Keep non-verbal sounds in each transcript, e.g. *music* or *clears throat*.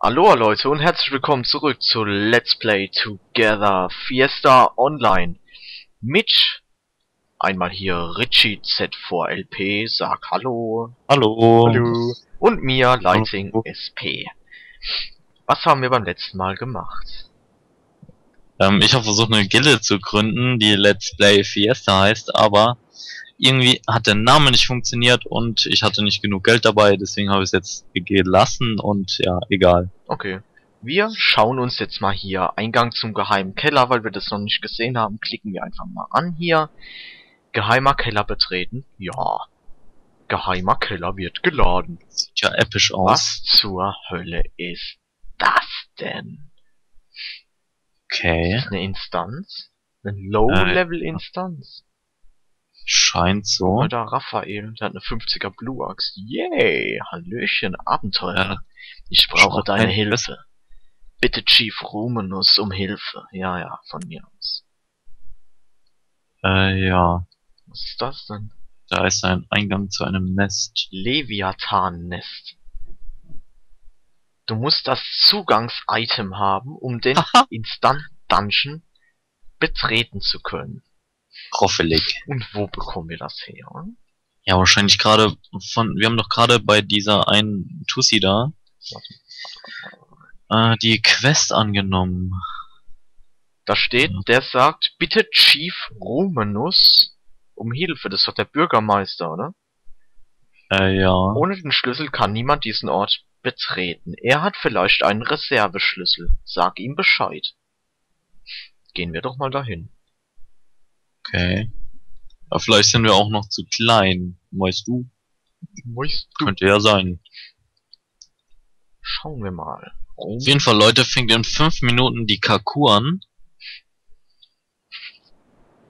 Hallo Leute und herzlich willkommen zurück zu Let's Play Together Fiesta Online. Mit einmal hier Richie Z4LP, sag Hallo. Hallo. Und mir Lighting Hallo. SP. Was haben wir beim letzten Mal gemacht? Ähm, ich habe versucht eine Gilde zu gründen, die Let's Play Fiesta heißt, aber irgendwie hat der Name nicht funktioniert und ich hatte nicht genug Geld dabei, deswegen habe ich es jetzt gelassen und ja, egal. Okay. Wir schauen uns jetzt mal hier Eingang zum geheimen Keller, weil wir das noch nicht gesehen haben. Klicken wir einfach mal an hier. Geheimer Keller betreten. Ja. Geheimer Keller wird geladen. Sieht ja episch aus. Was zur Hölle ist das denn? Okay, Ist eine Instanz? Eine Low-Level-Instanz? Scheint so. Alter, Raphael, der hat eine 50er Blue Axe. Yay, Hallöchen, Abenteuer. Ja. Ich brauche Schaut deine ein Hilfe. Bitte Chief Rumenus um Hilfe. Ja, ja, von mir aus. Äh, ja, Was ist das denn? da ist ein Eingang zu einem Nest. Leviathan-Nest. Du musst das Zugangs-Item haben, um den. Instant-Dungeon betreten zu können. Roffelig. Und wo bekommen wir das her? Ja, wahrscheinlich gerade von, wir haben doch gerade bei dieser einen Tussi da, äh, die Quest angenommen. Da steht, Ja. der sagt, bitte Chief Romanus um Hilfe. Das ist doch der Bürgermeister, oder? Äh, ja. Ohne den Schlüssel kann niemand diesen Ort betreten. Er hat vielleicht einen Reserveschlüssel. Sag ihm Bescheid. Gehen wir doch mal dahin. Okay. Aber vielleicht sind wir auch noch zu klein. Weißt du? Weißt du? Könnte ja sein. Schauen wir mal. Auf jeden Fall, Leute, fängt in fünf Minuten die Kaku an.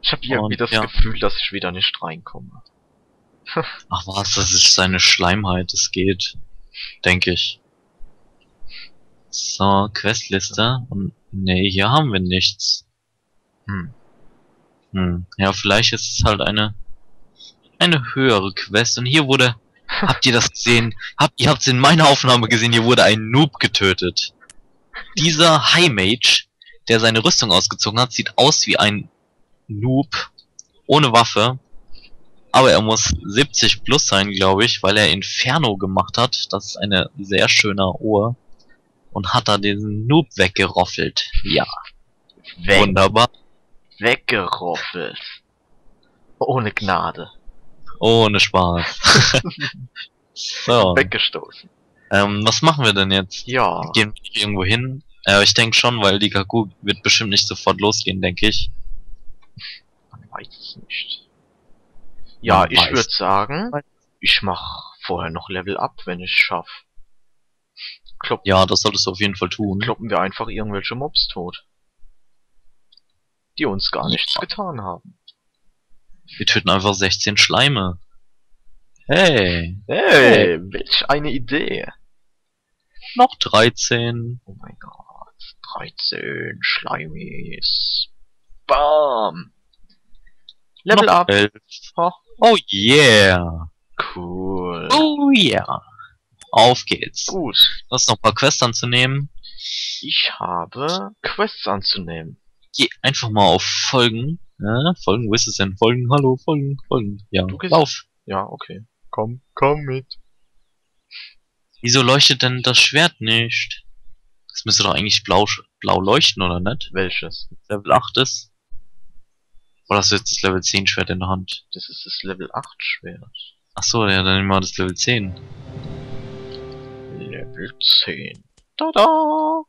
ich habe irgendwie das ja. Gefühl, dass ich wieder nicht reinkomme. *laughs* Ach was, das ist seine Schleimheit, das geht. Denke ich. So, Questliste. Und nee, hier haben wir nichts. Hm. Hm. Ja, vielleicht ist es halt eine eine höhere Quest. Und hier wurde. *laughs* Habt ihr das gesehen? Habt ihr habt's in meiner Aufnahme gesehen? Hier wurde ein Noob getötet. Dieser High Mage, der seine Rüstung ausgezogen hat, sieht aus wie ein Noob ohne Waffe. Aber er muss 70 plus sein, glaube ich, weil er Inferno gemacht hat. Das ist eine sehr schöne Uhr. Und hat da diesen Noob weggeroffelt. Ja, Weg, wunderbar. Weggeroffelt. Ohne Gnade. Ohne Spaß. *laughs* so, Weggestoßen. ähm, was machen wir denn jetzt? Ja. Gehen wir irgendwo hin? Äh, ich denke schon, weil die Kaku wird bestimmt nicht sofort losgehen, denke ich. Man weiß es nicht. Ja, Man ich würde sagen, ich mach vorher noch Level up, wenn ich schaff. Ja, das solltest du auf jeden Fall tun. kloppen wir einfach irgendwelche Mobs tot. Die uns gar nichts getan haben. Wir töten einfach 16 Schleime. Hey, Hey, welch eine Idee. noch 13. Oh mein Gott. 13 Schleimis. Bam. Level noch up. 11. Oh, Oh yeah. cool. Oh yeah. Auf geht's. Gut. Du hast noch ein paar Quests anzunehmen. Ich habe Quests anzunehmen. Geh einfach mal auf Folgen. Ja, Folgen, wo ist es denn? Folgen, hallo, Folgen, Folgen. Ja, Du gehst- lauf. Ja, okay. Komm, komm mit. Wieso leuchtet denn das Schwert nicht? Das müsste doch eigentlich blau, blau leuchten, oder nicht? Welches? Level 8 ist. Oder hast du jetzt das Level 10 Schwert in der Hand? Das ist das Level 8 Schwert. Ach so, ja, dann nehmen wir das Level 10. Level 10. Tada! Oh,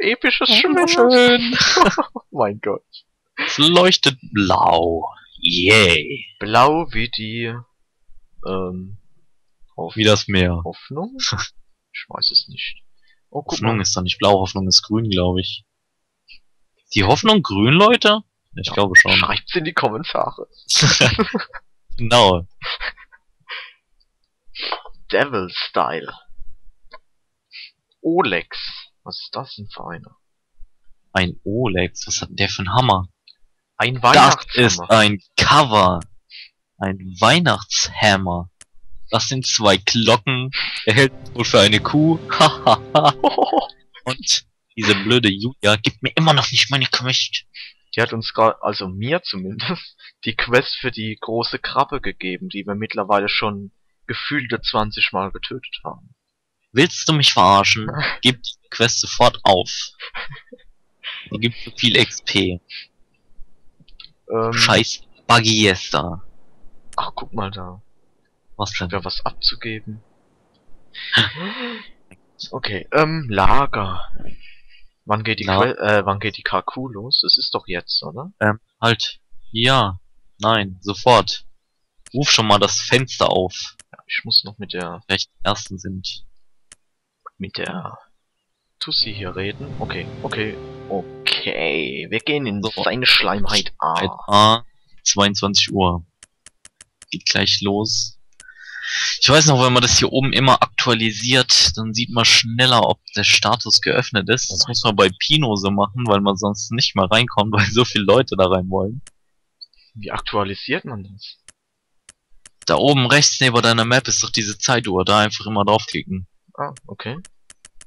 episches. Schön. oh *laughs* *laughs* mein Gott. Es leuchtet blau. Yay. Blau wie die, ähm, Wie das Meer. Hoffnung? *laughs* Ich weiß es nicht. Oh, Hoffnung mal. ist doch nicht blau, Hoffnung ist grün, glaube ich. Die Hoffnung grün, Leute? Ich Ja, glaube schon. Schreibt's in die Kommentare. genau. Devil Style. Olex. Was ist das denn für einer? Ein Olex, was hat denn der für ein Hammer? Ein Das ist Weihnachtshammer. ein Cover. Ein Weihnachtshammer. Das sind zwei Glocken. Er hält wohl für eine Kuh. *laughs* Und diese blöde Julia gibt mir immer noch nicht meine Quest. Die hat uns gerade, also mir zumindest, *laughs* die Quest für die große Krabbe gegeben, die wir mittlerweile schon gefühlte 20 Mal getötet haben. Willst du mich verarschen? *laughs* Gib die Quest sofort auf. Die gibt so viel XP. Ähm, Scheiß Bagiesta. Ach, guck mal da. Was denn? ja was abzugeben. *gasps* Okay, ähm, Lager. Wann geht die. Que äh, wann geht die KQ los? Das ist doch jetzt, oder? Ähm, halt. Ja. Nein, sofort. Ruf schon mal das Fenster auf. Ja, ich muss noch mit der Vielleicht ersten sind. mit der Tussi hier reden. Okay, okay, okay. Wir gehen in So. seine Schleimheit A. Ah. 22 Uhr. Geht gleich los. Ich weiß noch, wenn man das hier oben immer aktualisiert, dann sieht man schneller, ob der Status geöffnet ist. Das muss man bei Pino so machen, weil man sonst nicht mehr reinkommt, *laughs* weil so viele Leute da rein wollen. Wie aktualisiert man das? Da oben rechts neben deiner Map ist doch diese Zeituhr, da einfach immer draufklicken. Ah, okay.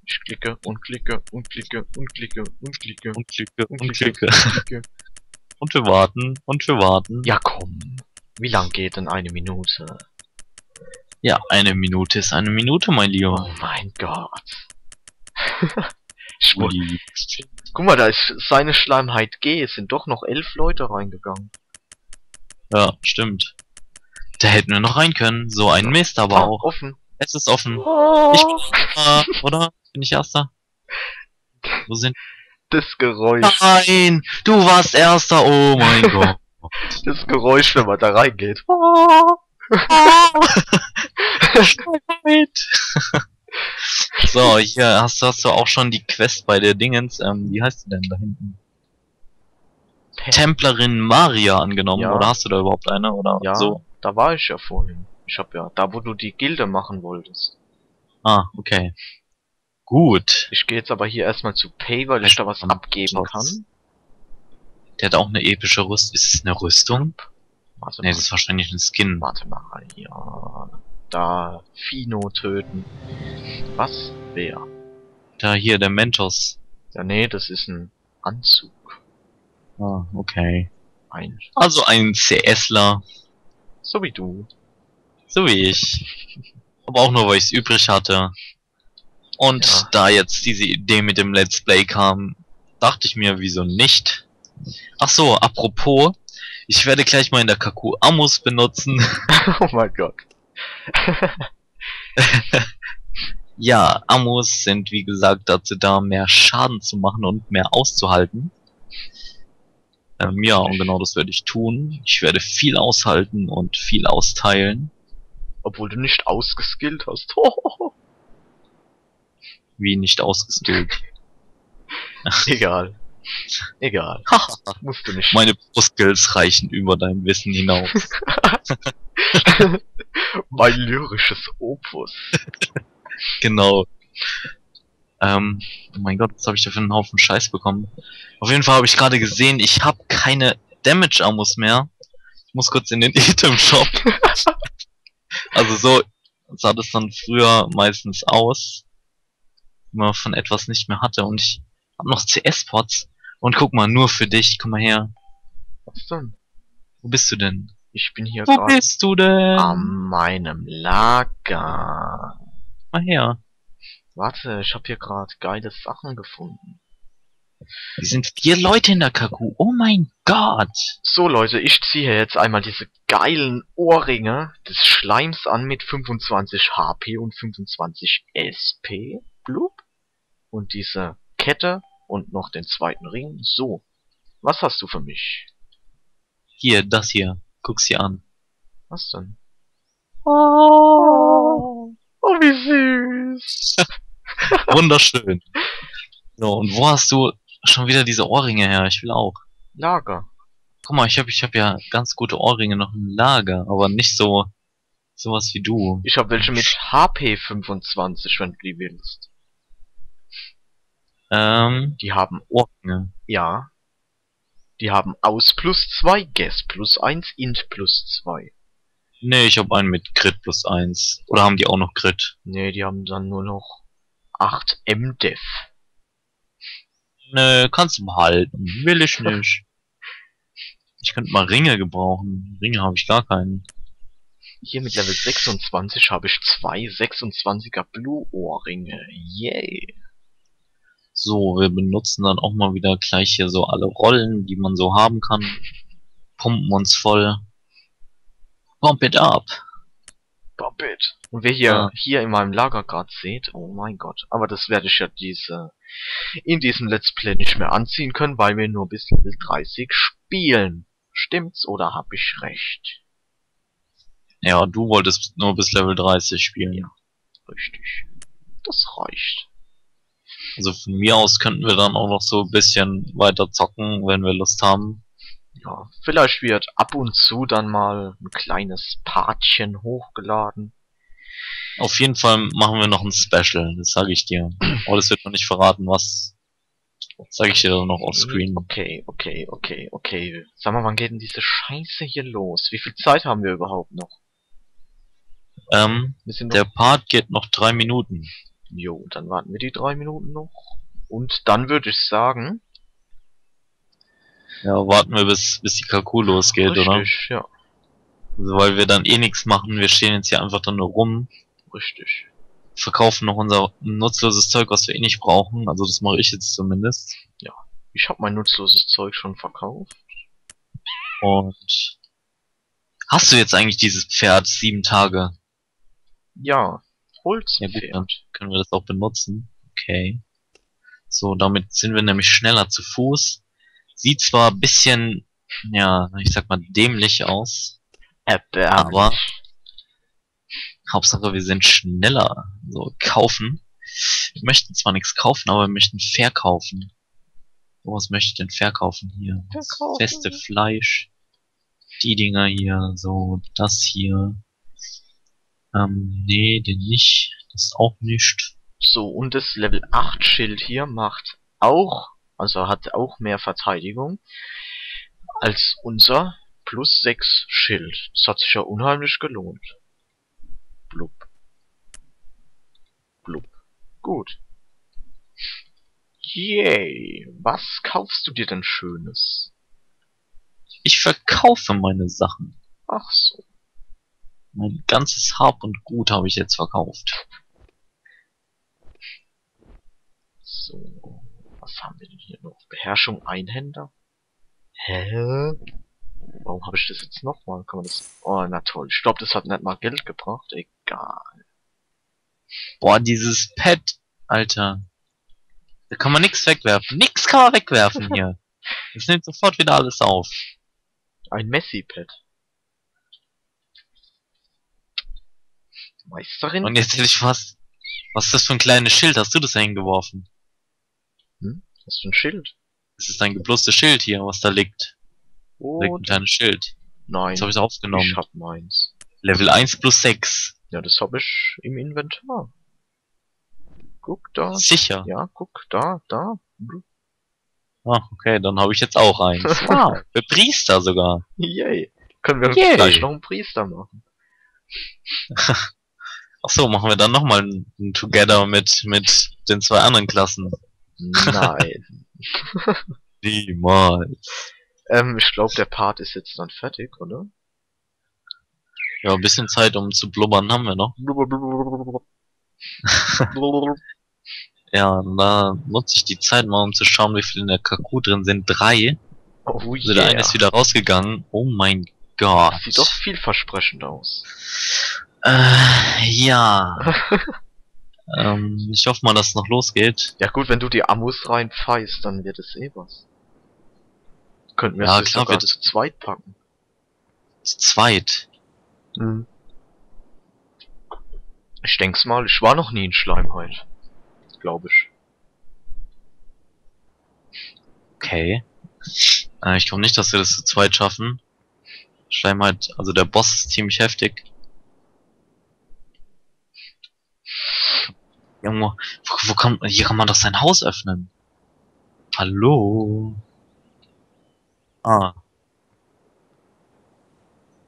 Ich klicke und klicke und klicke und klicke und klicke Und klicke und klicke. und klicke. *laughs* Und wir warten und wir warten. Ja, komm. Wie lang geht denn eine Minute? Ja, eine Minute ist eine Minute, mein Oh Lieber. mein Gott. *laughs* guck mal, da ist seine Schleimheit G. Es sind doch noch elf Leute reingegangen. Ja, stimmt. Da hätten wir noch rein können. So ein Mist aber Ah, auch. offen. Es ist offen. Oh, Ich bin erster, oder? Bin ich erster? Wo sind... das Geräusch. Nein! Du warst erster! Oh mein *laughs* Gott. Das Geräusch, wenn man da reingeht. *laughs* So, hier hast, du- hast du auch schon die Quest bei der Dingens. Ähm, wie heißt die denn da hinten? Templerin Maria angenommen. Ja. Oder hast du da überhaupt eine? Oder Ja, so? da war ich ja vorhin. Ich hab ja, da wo du die Gilde machen wolltest. Ah, okay. Gut. Ich gehe jetzt aber hier erstmal zu Pay, weil ich da was abgeben kann. Der hat auch eine epische Rüstung. Ist es eine Rüstung? Warte Nee, mal. das ist wahrscheinlich ein Skin. Warte mal, ja. Da, Fino töten. Was? Wer? Da hier, der Mentos. Ja, nee, das ist ein Anzug. Ah, okay. Ein. Also ein CSler. So wie du. So wie ich. *laughs* Aber auch nur, weil ich es übrig hatte. Und Ja. da jetzt diese Idee mit dem Let's Play kam, dachte ich mir, wieso nicht? Ach so, apropos, ich werde gleich mal in der Kaku Amus benutzen. *laughs* oh mein Gott. *laughs* ja, Amus sind wie gesagt dazu da, mehr Schaden zu machen und mehr auszuhalten. Ähm, ja, und genau das werde ich tun. Ich werde viel aushalten und viel austeilen. Obwohl du nicht ausgeskillt hast. *laughs* Wie nicht ausgeskillt. *laughs* Egal. Egal. Musst du nicht. Meine Pro-Skills reichen über dein Wissen hinaus. *laughs* mein lyrisches Opus. *laughs* genau. Ähm, oh mein Gott, was habe ich da für einen Haufen Scheiß bekommen? Auf jeden Fall habe ich gerade gesehen, ich habe keine Damage-Amos mehr. Ich muss kurz in den Item-Shop. also so sah das dann früher meistens aus. Man von etwas nicht mehr hatte. Und ich habe noch CS-Pots. Und guck mal, nur für dich. Komm mal her. Was denn? Wo bist du denn? Ich bin hier Wo bist du denn? an meinem Lager. Mal her. Warte, ich habe hier gerade geile Sachen gefunden. Wir sind vier Leute in der Kaku. Oh mein Gott. So Leute, ich ziehe jetzt einmal diese geilen Ohrringe des Schleims an mit 25 HP und 25 SP. Blub. Und diese Kette und noch den zweiten Ring. So. Was hast du für mich? Hier, das hier. Guck's dir an. Was denn? Oh, oh wie süß. *laughs* Wunderschön. So, und wo hast du schon wieder diese Ohrringe her? Ich will auch. Lager. Guck mal, ich habe ich hab ja ganz gute Ohrringe noch im Lager, aber nicht so sowas wie du. Ich habe welche mit HP 25, wenn du die willst. Ähm, Die haben, Ohrringe. ja. Die haben Aus plus 2, Guess plus 1, Int plus 2. Nee, ich habe einen mit Crit plus 1. Oder haben die auch noch Crit? Nee, die haben dann nur noch 8 MDEF. Nee, kannst du behalten. Will ich nicht. Ich könnte mal Ringe gebrauchen. Ringe habe ich gar keinen. Hier mit Level 26 habe ich zwei 26er Blue Ohrringe. Yay. So, wir benutzen dann auch mal wieder gleich hier so alle Rollen, die man so haben kann. Pumpen uns voll. Pump it up. Pump it. Und wer hier, Ja. hier in meinem Lager gerade seht, oh mein Gott. Aber das werde ich ja diese, in diesem Let's Play nicht mehr anziehen können, weil wir nur bis Level 30 spielen. Stimmt's oder hab ich recht? Ja, du wolltest nur bis Level 30 spielen. Ja. Richtig. Das reicht. Also von mir aus könnten wir dann auch noch so ein bisschen weiter zocken, wenn wir Lust haben. Ja, vielleicht wird ab und zu dann mal ein kleines Partchen hochgeladen. Auf jeden Fall machen wir noch ein Special, das sage ich dir. *clears throat* Aber das wird noch nicht verraten, was. Sage ich dir dann noch auf Screen. Okay, okay, okay, okay. Sag mal, wann geht denn diese Scheiße hier los? Wie viel Zeit haben wir überhaupt noch? Ähm, sind der noch... Part geht noch drei Minuten. Jo, dann warten wir die drei Minuten noch. Und dann würde ich sagen... Ja, warten wir bis, bis die Kalkul losgeht, oder? richtig, ja, Also, weil wir dann eh nichts machen, wir stehen jetzt hier einfach dann nur rum, richtig. verkaufen noch unser nutzloses Zeug, was wir eh nicht brauchen. Also das mache ich jetzt zumindest. Ich habe mein nutzloses Zeug schon verkauft. Und hast du jetzt eigentlich dieses Pferd sieben Tage? Ja, Holz. Ja gut, dann können wir das auch benutzen. Okay. So, damit sind wir nämlich schneller zu Fuß. Sieht zwar ein bisschen, ja, ich sag mal, dämlich aus. Aber Hauptsache, wir sind schneller. So, kaufen. Wir möchten zwar nichts kaufen, aber wir möchten verkaufen. So, was möchte ich denn verkaufen hier? Das Verkaufen. feste Fleisch. Die Dinger hier, so, das hier. Ähm, nee, den nicht. Das auch nicht. So, und das Level 8 Schild hier macht auch, also hat auch mehr Verteidigung als unser plus 6 Schild. Das hat sich ja unheimlich gelohnt. Blub. Blub. Gut. Yay. Was kaufst du dir denn Schönes? Ich verkaufe meine Sachen. Ach so. Mein ganzes Hab und Gut habe ich jetzt verkauft. So. Was haben wir denn hier noch? Beherrschung Einhänder? Hä? Warum habe ich das jetzt nochmal? Kann man das... Oh, na toll. Ich glaube, das hat nicht mal Geld gebracht. Egal. Boah, dieses Pad, Alter. Da kann man nix wegwerfen. Nix kann man wegwerfen hier. *laughs* Das nimmt sofort wieder alles auf. Ein Messi-Pad. Meisterin? Und jetzt hätte ich fast... Was ist das für ein kleines Schild? Hast du das da hingeworfen? Was für ein Schild? Das ist ein geblusstes Schild hier, was da liegt. Da liegt Oh, ein kleines Schild. nein. Das habe ich aufgenommen. Ich hab meins. Level 1 plus 6. Ja, das habe ich im Inventar. Guck da. Sicher. Ja, guck da, da. Ah, okay, dann habe ich jetzt auch eins. Wow, *laughs* für Priester sogar. Yay. Können wir Yay. gleich noch einen Priester machen. *laughs* Ach so, machen wir dann nochmal ein, Together mit, mit den zwei anderen Klassen. Nein. *laughs* Niemals. ähm, ich glaube, der Part ist jetzt dann fertig, oder? Ja, ein bisschen Zeit, um zu blubbern haben wir noch. *laughs* Ja, und da nutze ich die Zeit mal, um zu schauen, wie viele in der Kaku drin sind. Drei. oh Also der eine yeah. ist wieder rausgegangen. Oh mein Gott. Sieht doch vielversprechend aus. Äh, ja. *laughs* ähm, ich hoffe mal, dass es noch losgeht. Ja gut, wenn du die Ammus reinpfeist, dann wird es eh was. Könnten wir Ja, es klar sogar wird zu zweit packen. Zu zweit. Mhm. Ich denk's mal, ich war noch nie in Schleimheit. Glaube ich. Okay. Äh, ich glaube nicht, dass wir das zu zweit schaffen. Schleimheit, also der Boss ist ziemlich heftig. Irgendwo, wo, wo kann, hier kann man doch sein Haus öffnen. Hallo? Ah.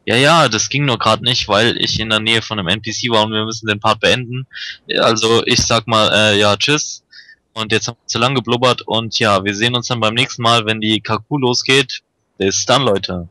Ja, ja, das ging nur gerade nicht, weil ich in der Nähe von einem NPC war und wir müssen den Part beenden. Also ich sag mal, äh, ja, tschüss. Und jetzt haben wir zu lang geblubbert und ja, wir sehen uns dann beim nächsten Mal, wenn die KQ losgeht. Bis dann, Leute.